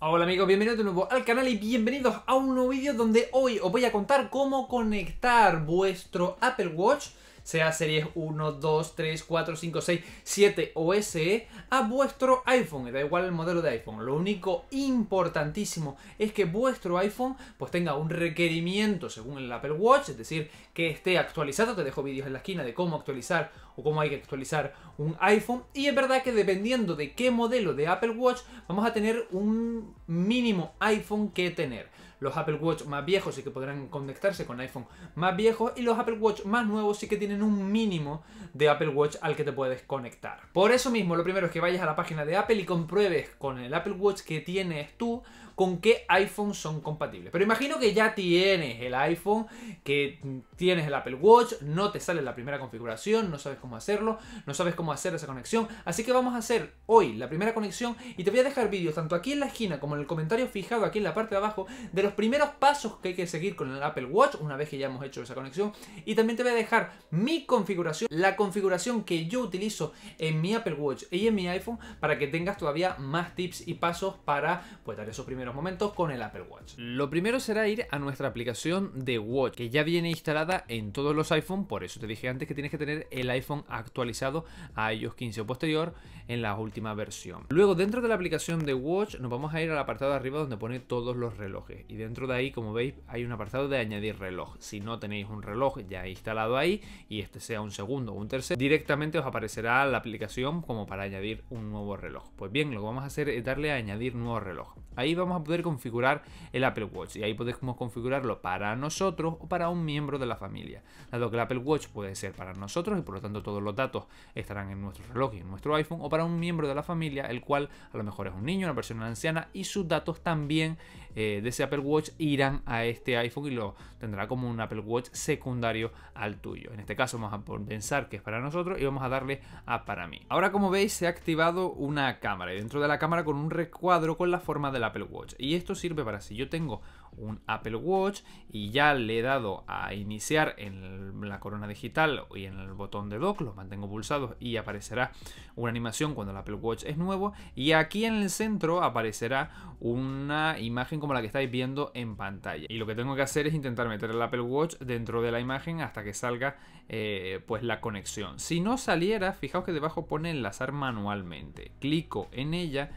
Hola amigos, bienvenidos de nuevo al canal y bienvenidos a un nuevo vídeo donde hoy os voy a contar cómo conectar vuestro Apple Watch sea series 1, 2, 3, 4, 5, 6, 7 o SE, a vuestro iPhone. Da igual el modelo de iPhone. Lo único importantísimo es que vuestro iPhone pues tenga un requerimiento según el Apple Watch, es decir, que esté actualizado. Te dejo vídeos en la esquina de cómo actualizar o cómo hay que actualizar un iPhone. Y es verdad que dependiendo de qué modelo de Apple Watch, vamos a tener un mínimo iPhone que tener los Apple Watch más viejos sí que podrán conectarse con iPhone más viejos y los Apple Watch más nuevos sí que tienen un mínimo de Apple Watch al que te puedes conectar. Por eso mismo, lo primero es que vayas a la página de Apple y compruebes con el Apple Watch que tienes tú con qué iPhone son compatibles. Pero imagino que ya tienes el iPhone, que tienes el Apple Watch, no te sale la primera configuración, no sabes cómo hacerlo, no sabes cómo hacer esa conexión. Así que vamos a hacer hoy la primera conexión y te voy a dejar vídeos tanto aquí en la esquina como en el comentario fijado aquí en la parte de abajo de los primeros pasos que hay que seguir con el Apple Watch una vez que ya hemos hecho esa conexión. Y también te voy a dejar mi configuración, la configuración que yo utilizo en mi Apple Watch y en mi iPhone para que tengas todavía más tips y pasos para pues, dar esos primeros momentos con el Apple Watch. Lo primero será ir a nuestra aplicación de Watch, que ya viene instalada en todos los iPhone, por eso te dije antes que tienes que tener el iPhone actualizado a iOS 15 o posterior en la última versión. Luego, dentro de la aplicación de Watch, nos vamos a ir al apartado de arriba donde pone todos los relojes. Y dentro de ahí, como veis, hay un apartado de añadir reloj. Si no tenéis un reloj ya instalado ahí y este sea un segundo o un tercer, directamente os aparecerá la aplicación como para añadir un nuevo reloj. Pues bien, lo que vamos a hacer es darle a añadir nuevo reloj. Ahí vamos poder configurar el Apple Watch y ahí podemos configurarlo para nosotros o para un miembro de la familia. Dado que el Apple Watch puede ser para nosotros y por lo tanto todos los datos estarán en nuestro reloj y en nuestro iPhone o para un miembro de la familia, el cual a lo mejor es un niño, una persona anciana y sus datos también eh, de ese Apple Watch irán a este iPhone y lo tendrá como un Apple Watch secundario al tuyo. En este caso vamos a pensar que es para nosotros y vamos a darle a para mí. Ahora como veis se ha activado una cámara y dentro de la cámara con un recuadro con la forma del Apple Watch. Y esto sirve para si yo tengo un Apple Watch y ya le he dado a iniciar en la corona digital y en el botón de dock, los mantengo pulsados y aparecerá una animación cuando el Apple Watch es nuevo. Y aquí en el centro aparecerá una imagen como la que estáis viendo en pantalla. Y lo que tengo que hacer es intentar meter el Apple Watch dentro de la imagen hasta que salga eh, pues la conexión. Si no saliera fijaos que debajo pone enlazar manualmente. Clico en ella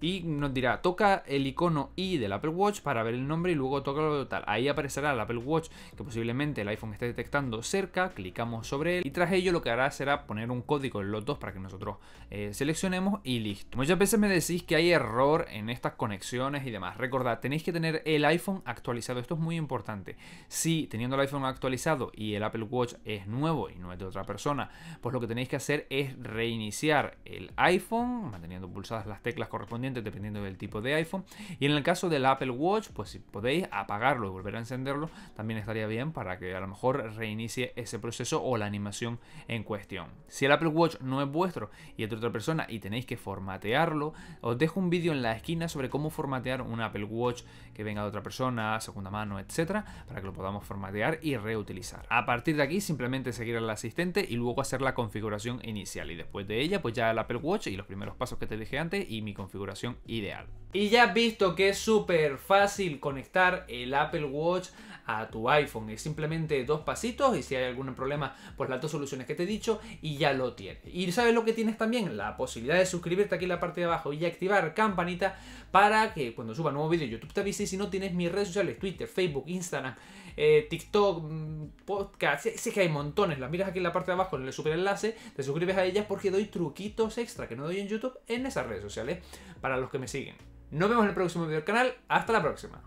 y nos dirá, toca el icono I del Apple Watch para ver el nombre y luego toca lo tal. Ahí aparecerá el Apple Watch que posiblemente el iPhone esté detectando cerca, clicamos sobre él y tras ello lo que hará será poner un código en los dos para que nosotros eh, seleccionemos y listo. Muchas veces me decís que hay error en estas conexiones y demás. Recordad, tenéis que tener el iPhone actualizado, esto es muy importante. Si teniendo el iPhone actualizado y el Apple Watch es nuevo y no es de otra persona, pues lo que tenéis que hacer es reiniciar el iPhone manteniendo pulsadas las teclas correspondientes dependiendo del tipo de iPhone. Y en el caso del Apple Watch, pues si podéis apagarlo y volver a encenderlo, también estaría bien para que a lo mejor reinicie ese proceso o la animación en cuestión. Si el Apple Watch no es vuestro y es de otra persona y tenéis que formatearlo, os dejo un vídeo en la esquina sobre cómo formatear un Apple Watch que venga de otra persona, segunda mano, etcétera, para que lo podamos formatear y reutilizar. A partir de aquí, simplemente seguir al asistente y luego hacer la configuración inicial. Y después de ella, pues ya el Apple Watch y los primeros pasos que te dije antes y mi configuración ideal. Y ya visto que es súper fácil conectar el Apple Watch a tu iPhone. Es simplemente dos pasitos y si hay algún problema, pues las dos soluciones que te he dicho y ya lo tienes. Y sabes lo que tienes también, la posibilidad de suscribirte aquí en la parte de abajo y activar campanita para que cuando suba nuevo vídeo YouTube te avise si no tienes mis redes sociales, Twitter, Facebook, Instagram, eh, TikTok, mm, podcast, sé, que hay montones, las miras aquí en la parte de abajo en el super enlace, te suscribes a ellas porque doy truquitos extra que no doy en YouTube en esas redes sociales para los que me siguen. Nos vemos en el próximo video del canal, hasta la próxima.